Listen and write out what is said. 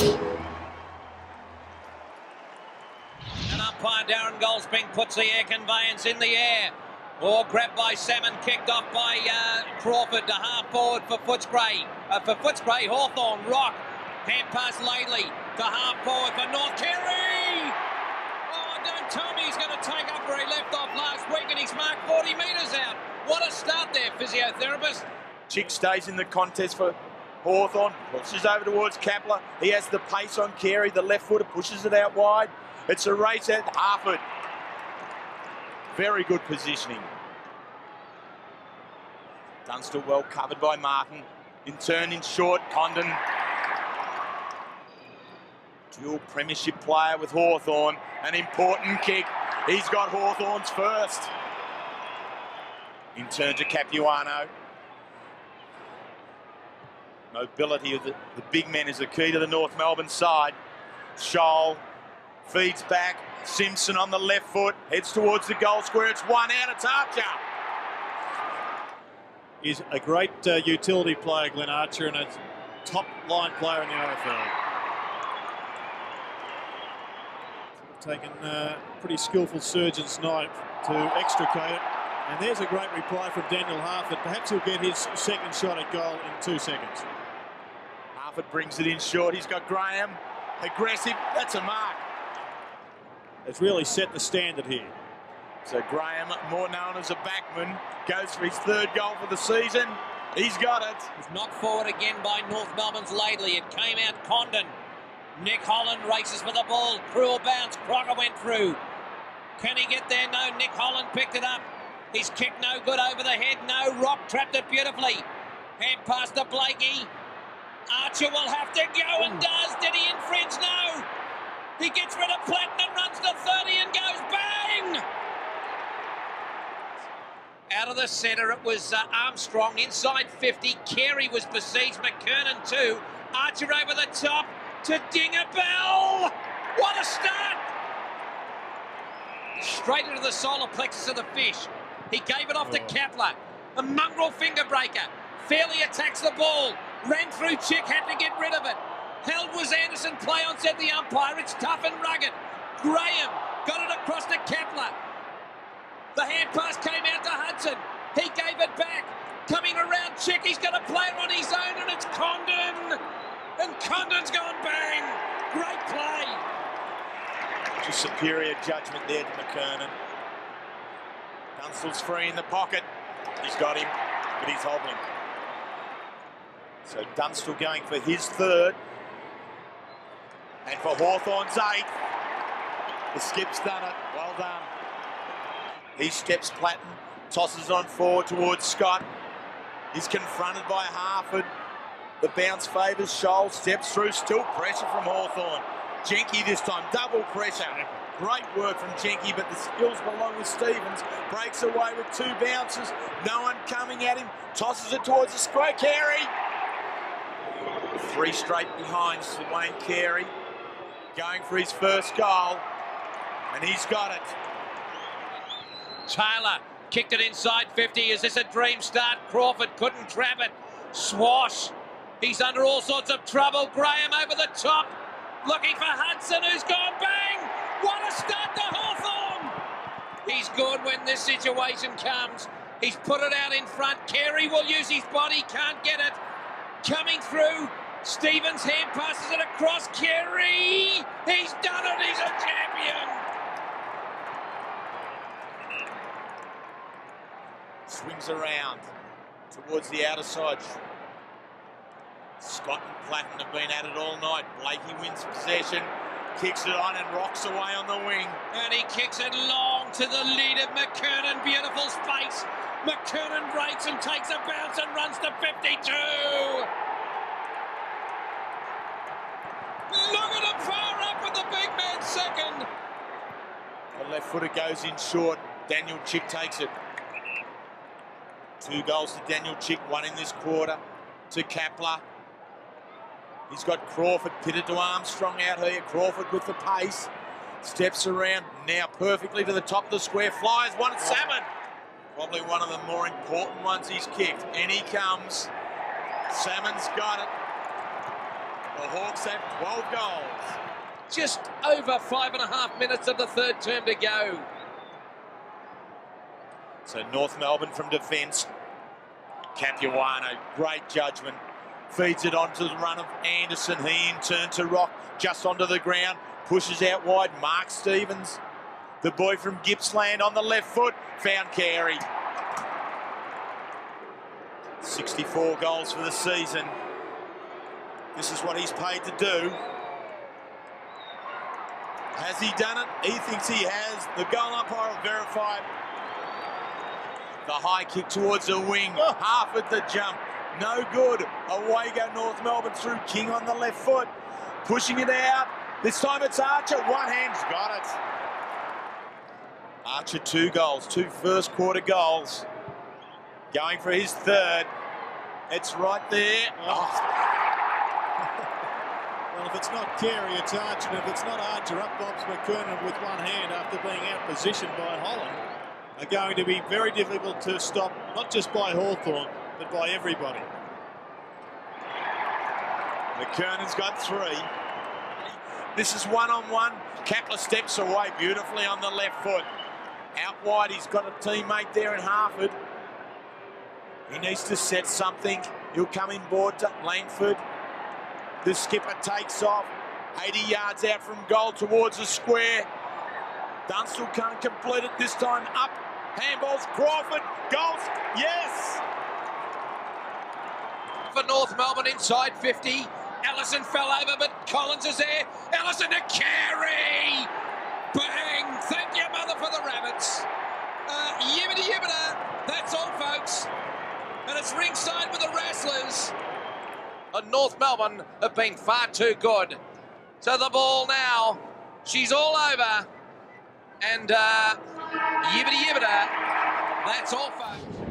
And umpire Darren Goldspink puts the air conveyance in the air. Or grabbed by Salmon, kicked off by uh, Crawford to half forward for Footscray. Uh, for Footscray, Hawthorn, Rock. Hand pass Laidley to half forward for North Carey. Oh, don't tell me he's going to take up where he left off last week and he's marked 40 metres out. What a start there, physiotherapist. Chick stays in the contest for Hawthorn, pushes over towards Kapler. He has the pace on Carey. The left footer pushes it out wide. It's a race at Harford. Very good positioning. Dunstall well covered by Martyn. In turn, in short, Condon. Dual premiership player with Hawthorn. An important kick. He's got Hawthorn's first. In turn to Capuano. Mobility of the, the big men is the key to the North Melbourne side. Sholl feeds back. Simpson on the left foot, heads towards the goal square. It's one out, it's Archer. He's a great uh, utility player, Glenn Archer, and a top line player in the AFL. Taken uh, pretty skillful surgeon's knife to extricate it. And there's a great reply from Daniel Harford. Perhaps he'll get his second shot at goal in two seconds. Harford brings it in short. He's got Graham. Aggressive. That's a mark. It's really set the standard here. So Graham, more known as a backman, goes for his third goal for the season. He's got it. He's knocked forward again by North Melbourne's Laidley. It came out Condon. Nick Holland races for the ball. Cruel bounce. Crocker went through. Can he get there? No. Nick Holland picked it up. His kick no good over the head. No. Rock trapped it beautifully. Hand pass to Blakey. Archer will have to go and does. Did he infringe? No. He gets rid of Platinum, runs to 30 and goes bang! Out of the centre, it was uh, Armstrong inside 50. Carey was besieged, McKernan too. Archer over the top to Dinger Bell. What a start! Straight into the solar plexus of the fish. He gave it off to Kapler. A mongrel finger breaker. Fairly attacks the ball. Ran through Chick, had to get rid of it. Held was Anderson. Play on, said the umpire. It's tough and rugged. Graham got it across to Kepler. The hand pass came out to Hudson. He gave it back. Coming around Chick. He's got a player on his own, and it's Condon. And Condon's gone bang. Great play. Just superior judgment there to McKernan. Dunstall's free in the pocket. He's got him, but he's hobbling. So Dunstall going for his third. And for Hawthorn's eighth, the skip's done it. Well done. He steps Platten, tosses on forward towards Scott. He's confronted by Harford. The bounce favours Sholl, steps through, still pressure from Hawthorn. Jencke this time, double pressure. Great work from Jencke, but the skills belong with Stevens. Breaks away with two bounces. No one coming at him. Tosses it towards the square. Carey. Three straight behind Wayne Carey going for his first goal, and he's got it. Taylor kicked it inside 50. Is this a dream start? Crawford couldn't trap it. Schwass. He's under all sorts of trouble. Graham over the top. Looking for Hudson, who's gone bang. What a start to Hawthorn. He's good when this situation comes. He's put it out in front. Carey will use his body, can't get it. Coming through, Stevens hand passes it across Carey, He's done it. He's a champion. Swings around towards the outer side. Scott and Platten have been at it all night. Blakey wins possession, kicks it on and rocks away on the wing. And he kicks it long to the lead of McKernan. Beautiful space. McKernan breaks and takes a bounce and runs to 52. Look at him far up with the big man second. The left footer goes in short. Daniel Chick takes it. Two goals to Daniel Chick, one in this quarter to Kapler. He's got Crawford pitted to Armstrong out here. Crawford with the pace. Steps around now perfectly to the top of the square. Flies one Salmon. Probably one of the more important ones he's kicked. And he comes. Salmon's got it. The Hawks have 12 goals. Just over five and a half minutes of the third term to go. So North Melbourne from defence. Capuano, great judgment. Feeds it onto the run of Anderson. He in turn to Rock just onto the ground. Pushes out wide. Mark Stevens, the boy from Gippsland on the left foot, found Carey. 64 goals for the season. This is what he's paid to do. Has he done it? He thinks he has. The goal umpire will verify the high kick towards the wing. Oh. Half at the jump. No good. Away go North Melbourne through King on the left foot. Pushing it out. This time it's Archer. One hand's got it. Archer two goals, two first quarter goals. Going for his third. It's right there. Oh. oh. Well, if it's not Carey, it's Archer. If it's not Archer, up Bobs McKernan with one hand after being outpositioned by Holland are going to be very difficult to stop, not just by Hawthorn, but by everybody. McKernan's got three. This is one-on-one. -on -one. Kepler steps away beautifully on the left foot. Out wide, he's got a teammate there in Harford. He needs to set something. He'll come in board to Langford. The skipper takes off. 80 yards out from goal towards the square. Dunstall can't complete it this time. Up, handballs, Crawford, goals, yes! For North Melbourne inside 50. Allison fell over, but Collins is there. Allison to Carey! Bang! Thank you, mother, for the Rabbits. Uh, yibbity. That's all, folks. And it's ringside with the Wrestlers. And North Melbourne have been far too good. So the ball now, she's all over. And uh, yibbity yibbita, that's all, folks.